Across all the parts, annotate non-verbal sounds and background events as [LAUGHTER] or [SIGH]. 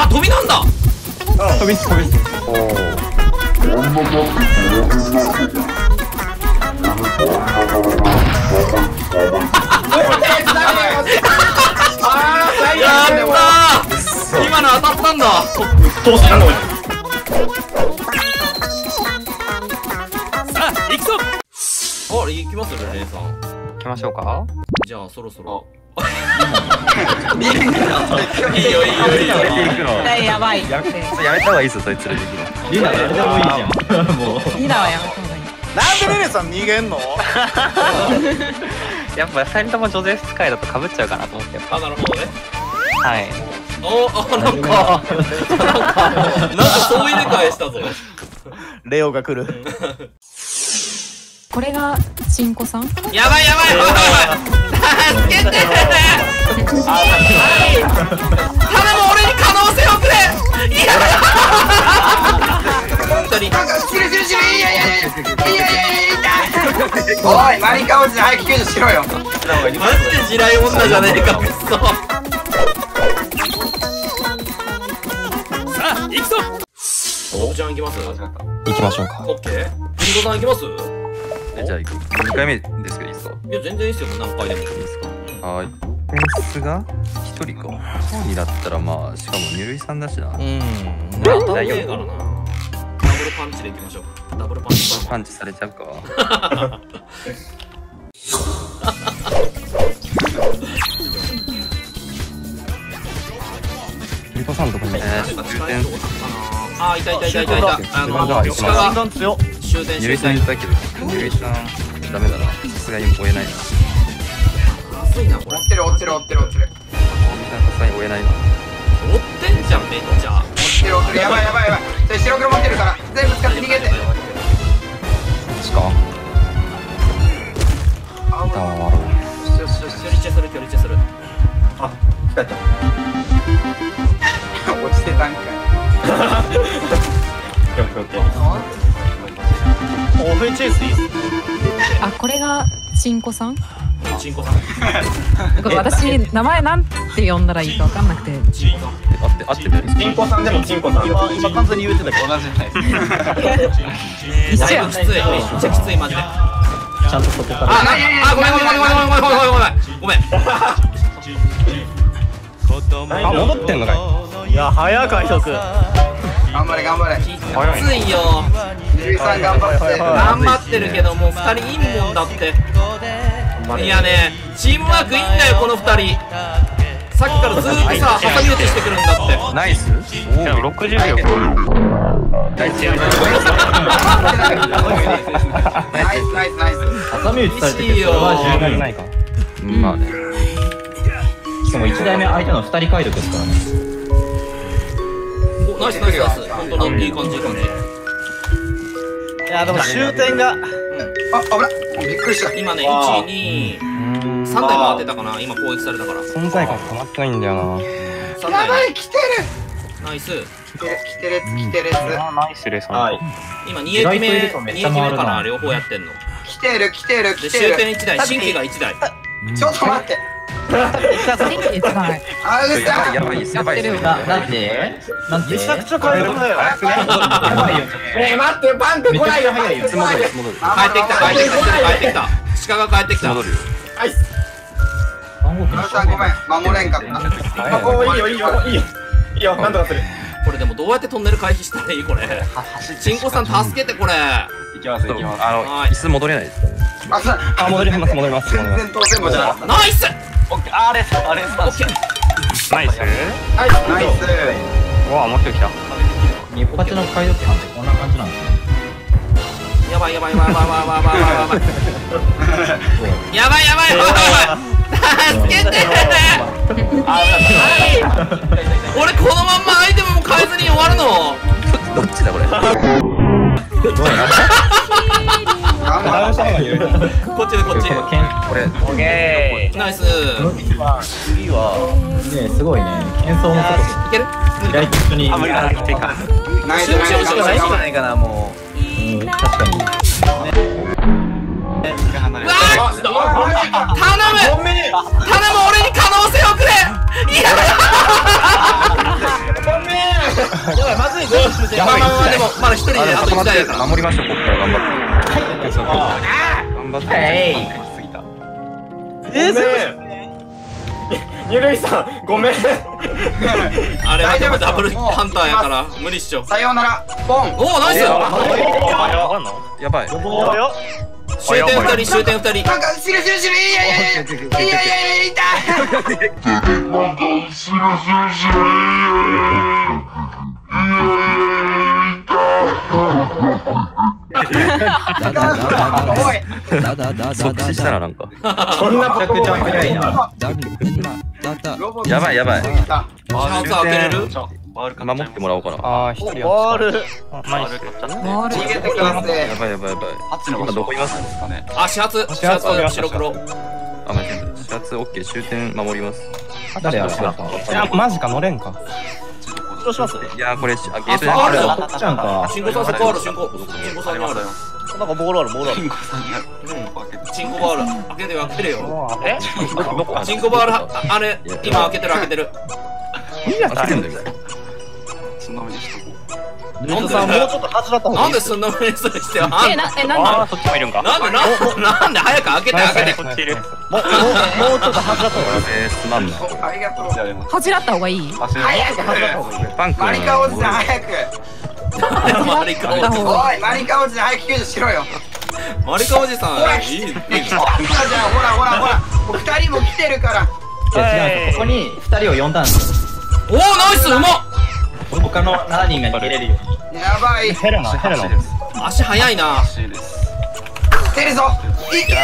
あ飛びなんだ。飛び飛びおおやったー今の当たったんだ通すなんだこれさあ行くぞあれ行きますよねレイさん行きましょうかじゃあそろそろいいよいいよいいよ。連れて行くのやばい。やめやめた方がい。い。ですよそれ連れて行くのリナ誰でもい。い。じゃんもうリーダーはやめた方がい。い。なんでレネさん逃げんのやっぱ二人ともジョゼフ使い。だと被っちゃうかなと思ってあなるほどねはい。おあなんかなんかなんか総入れ替えしたぞレオが来るこれがチンコさんやばい。やばい。やばい。やばい。助けていマリカおじさん早く救助しろよマジで地雷女じゃねえかくっそ。さあ行くぞ。僕ちゃん行きます？行きましょうか。オッケー。リンゴさん行きます？じゃあ行く。2回目ですけどいいですか？いや全然いいっすよ。何回でも。いいですかはい。フェンスが1人か。2だったらまあしかも二塁さんだしな。うん。当たんねえからな。ダブルパンチでいきましょう。ダブルパンチ。パンチされちゃうか [LAUGHS] さんとこにえー終点。あーいたいたいたいた。いたあの鹿シュートがなん。強っ終点二塁さん。いたけど二塁さん。ダメだな。さすがに追えないな。熱いなこれ追ってる追ってる追ってる追ってる。さすがに追えないな追ってんじゃんめっちゃ。追ってる追ってるやばいやばいやばい。それ白黒持ってるから。全部使って逃げてしかあタワーワロよしよし距離チェする距離チェするあ来た来たちんこさん？ちんこさん。私名前なんて呼んだらいいかわかんなくて。ちんこあってあってるちんこさんでもちんこさん。今完全に言うてたけど同じじゃないです一緒きついめっちゃきついマジでちゃんとそこからあごめんごめんごめんごめんごめんごめんごめんごめんあ戻ってんのかいいや早い海賊頑張れ頑張れきついよゆいさん頑張って頑張ってるけどもう二人いんもんだって。いやねチームワークいいんだよこの二人。さっきからずーっとさ挟み撃ちしてくるんだって。ナイス。おお60秒ナイスナイスナイスナイス。挟み撃ちされて厳しいよてそれは十分ないか。うん。まあね。しかも1台目相手の2人解読ですからね。おナイスナイスナイス。本当だいい感じいい感じいやでも終点が。あ危ないびっくりした。今ねわあ。123うん。台回ってたかな。今攻撃されたから。存在感溜まってないんだよな。3やば台い来てる。ナイス。来てる来てる来てる。ナイスレさんはい。今2駅目意外といるとめ2っちゃ駅目かな両方やってんの。来てる来てるで来てる。終点1台新規が1台。ちょっと待ってうやばいやさばいやばいやってるななんてなんてめちゃくちゃ海斗だよやばいよえ待ってパンク来ないよ早いってきた帰ってきた帰ってきた鹿が帰ってきた戻るよ番号マルさんごめん守れんかったあこういいよいいよいいよいいよなんとかするこれでもどうやってトンネル回避したらいいこれチンコさん助けてこれ行きます。行きますあのはい椅子戻れないですあ戻ります。戻ります。全然当選もじゃ。なかったナイスオッケーあれあれオッケー。ナイス。ナイス。うわもう一人来た。日本の解読班ってこんな感じなんですねやばいやばいやばいやばいやばい。やばいやばい。やばいやばいやばいやばい助けて俺このまんまアイテムも変えずに終わるの？どっちだこれ？[LAUGHS] 頑張れこっちでこっちこれオッケーナイス次はねすごいね喧騒のいける意外と一緒にあ無理だ手かナイスナイスナイスナイスじゃないかなもうん確かにうわー頼む。頼む。俺に可能性をくれいやごめんやばいまずい全部終点まあまあまでもまだ一人であと1台やから守りましょうここから頑張って頑張って。ええーそうゆるいさん。ごめん。[LAUGHS] あれはでもダブルハンターやから。無理っしょ。さようならポンおおナイスやばい。終点2人終点2人なんか死ぬ死ぬ死ぬい。やい。やい。やい。やい。やい。やい。や痛い [LAUGHS] 即死したらなんか。そんなめちゃくちゃ早いなやばい [LAUGHS] やばいいた始発開けれる守ってもらおうかな。ボール回る逃げてください。やばいやばいやばい。今どこいます？あ始発。始発白黒。あ、まあ、始発オッケー終点守ります。誰やろ？マジか乗れんかしますいやーこれあゲートでああるっちゃんか。チンコさんそこあるチンコチンコさんにあるなんかボールあるボールあるチンコバール開けてよ開けてるよえチンコバールああれ今開けてる開けてる開けてんだよなんでさんもうちょっと外だった方がないんいでそんな目それしてあんえなえなんで？そっちもいるんか。なんでなんなんで早く開けて開けて。こっちいる。もうもうちょっと外だった方がいい。えー、すまんな。おありがとう。恥じらった方がいい。早く。パンクマリカおじさん早く。マリカおじさん。おいマリカおじさん早く救助しろよ。マリカおじさほらんいいいい来たじゃんほらほらほら。二人も来てるから。違うここに2人を呼んだんですおおナイスうまっ他の7人が逃げれるように。やばい。ヘルノヘ足早いな。来てるぞ。いけ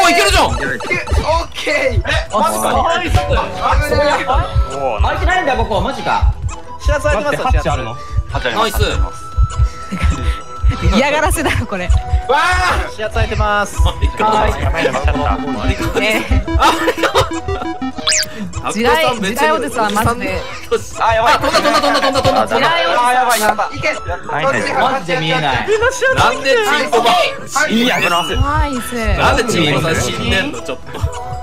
おおいけるじゃん。ーオッケー。マジか。危ないおお開いてないんだここマジか。知らず開いてますよ知らずナイス [LAUGHS] 嫌がらせだろこれ。始発開いてます。マリカおじさんやばいやばい。マリカおじえさんあ時代時代おじさんマジであやばい飛ん。だ飛んだ飛んだ飛んだ飛んだ飛んだ。時代おじさん。やばいやばいい。けはいはい。マジで見えない。なんでチンコばいいやな怖い。っすなんでチンコさん死んでんのちょっと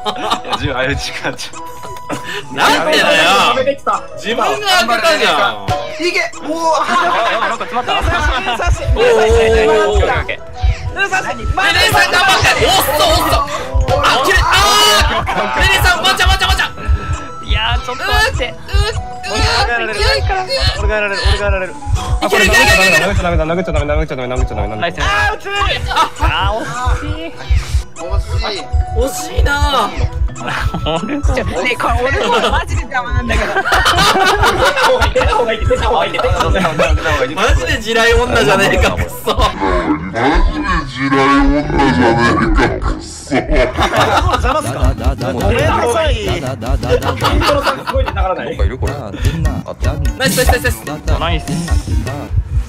[LAUGHS] なんでだよ。自分が開けたじゃんいけおおなんか詰まったおーおーおーおーレレさん頑張っておっそおっそあ切れあーレレさんわちゃわちゃわちゃいやちょっと待って俺がやられる俺がやられるいけるいけるいける殴っちゃダメ殴っちゃダメ殴っちゃダメ殴っちゃダメナイスああー惜しい惜しい惜しいなちょねこれ俺もマジで邪魔なんだけど。マジで地雷女じゃねえかくっそ邪魔っすかごめんなさい。なんかいるこれ。ナイスナイスナイスナイスナイス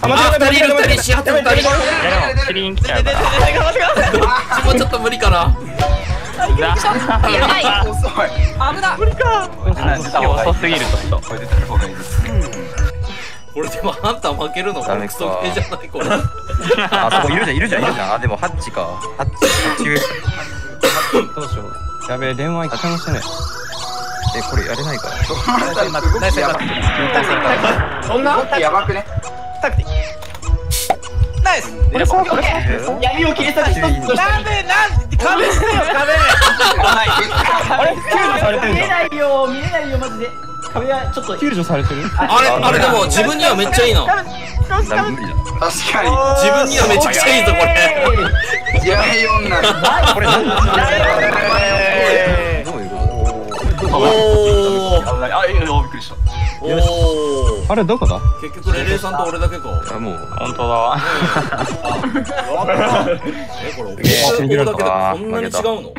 あ二人いる二人始発二人やろチリン来ちゃうから。どっちもちょっと無理かなやばい。遅い。危な遅すぎるちょっとこれでもハンター負けるのダメか。クソゲーじゃない。これあそこいるじゃんいるじゃんいるじゃんあでもハッチかハッチハッチ上どうしよ。うやべえ電話一回もしてねえこれやれないかナイスナイスやばいそんなやばくねタクティナイス闇を切り裂き一なんでなんで壁してよ。壁あれ救助されてる見えじゃんないよ見えないよマジで。壁はちょっと。救助されてる？あれあれでも自分にはめっちゃいいの。確か自分にはめちゃくちゃいいぞこれに地雷女これ何えどういうことおおおおあれどこだ結局レレイさんと俺だけかあもう本当だえこれ俺だけでこんなに違うの